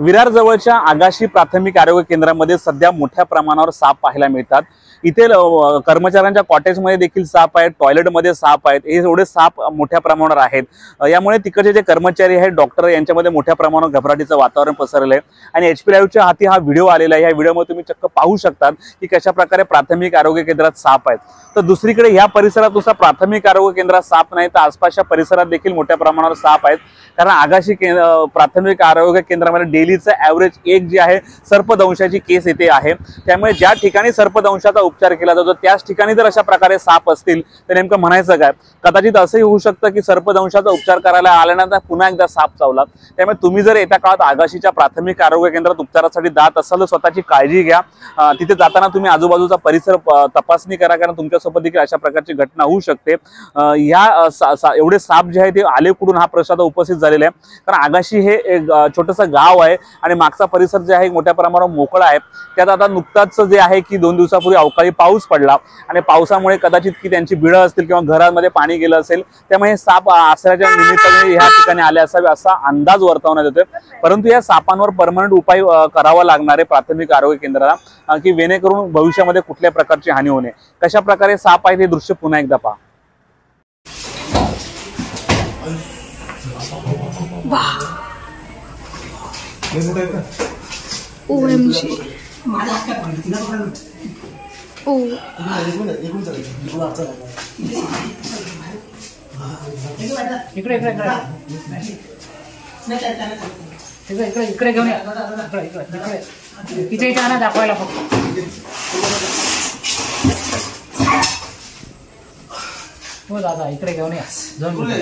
विरार जवळच्या आगाशी प्राथमिक आरोग्य केंद्रामध्ये सध्या मोठ्या प्रमाणावर साप पाहायला मिळतात. इथे कर्मचाऱ्यांच्या कॉटेजमध्ये देखील साप आहेत टॉयलेटमध्ये साप आहेत. हे एवढे साप मोठ्या प्रमाणावर आहेत. यामुळे तिकडचे जे कर्मचारी आहेत डॉक्टर यांच्यामध्ये मोठ्या प्रमाणावर घबराटीचं वातावरण पसरलं आहे आणि एच पी लाईव्हच्या हाती हा व्हिडिओ आलेला आहे. या व्हिडिओमध्ये तुम्ही चक्क पाहू शकतात की कशा प्रकारे प्राथमिक आरोग्य केंद्रात साप आहेत. तर दुसरीकडे ह्या परिसरात दुसरा प्राथमिक आरोग्य केंद्रात साप नाही तर आसपासच्या परिसरात देखील मोठ्या प्रमाणावर साप आहेत. कारण आगाशी प्राथमिक आरोग्य केंद्रामध्ये डेलीचं ॲव्हरेज एक जी आहे सर्पदंशाची केस येथे आहे. त्यामुळे ज्या ठिकाणी सर्पदंशाचा उपचार केला जातो. त्याच ठिकाणी जर अशा प्रकारे साप असतील तर नेमकं म्हणायचं काय? कदाचित असंही होऊ शकतं की सर्पदंशाचा उपचार करायला आल्यानंतर पुन्हा एकदा साप चावला. त्यामुळे तुम्ही जर येत्या काळात आगाशीच्या प्राथमिक आरोग्य केंद्रात उपचारासाठी जात असाल तर स्वतःची काळजी घ्या. तिथे जाताना तुम्ही आजूबाजूचा परिसर तपासणी करा कारण तुमच्यासोबत देखील अशा प्रकारची घटना होऊ शकते. ह्या एवढे साप जे आहे ते आले कुठून? हा प्रश्न आता उपस्थित झालेला आहे. कारण आगाशी हे एक छोटंसं गाव आहे आणि मागचा परिसर जे आहे मोठ्या प्रमाणावर मोकळा आहे. त्यात आता नुकताच जे आहे की दोन दिवसापूर्वी अवकाळी पाऊस पडला आणि पावसामुळे कदाचित की त्यांची बिळं असतील किंवा घरामध्ये पाणी गेलं असेल त्यामुळे हे साप आसऱ्याच्या निमित्ताने ह्या ठिकाणी आले असावे असा अंदाज वर्तवण्यात येतोय. परंतु या सापांवर परमनंट उपाय करावा लागणार आहे प्राथमिक आरोग्य केंद्राला की जेणेकरून भविष्यामध्ये कुठल्या प्रकारची हानी होणे कशा प्रकारे साप आहे ते दृश्य पुन्हा एकदा पहा. OMG. ओ इकडे इकडे इकडे इकडे इकडे इकडे घेऊन या इकडे इकडे इकडे इथे इथे आणा दाखवायला फक्त हो दादा इकडे घेऊन या जाऊन.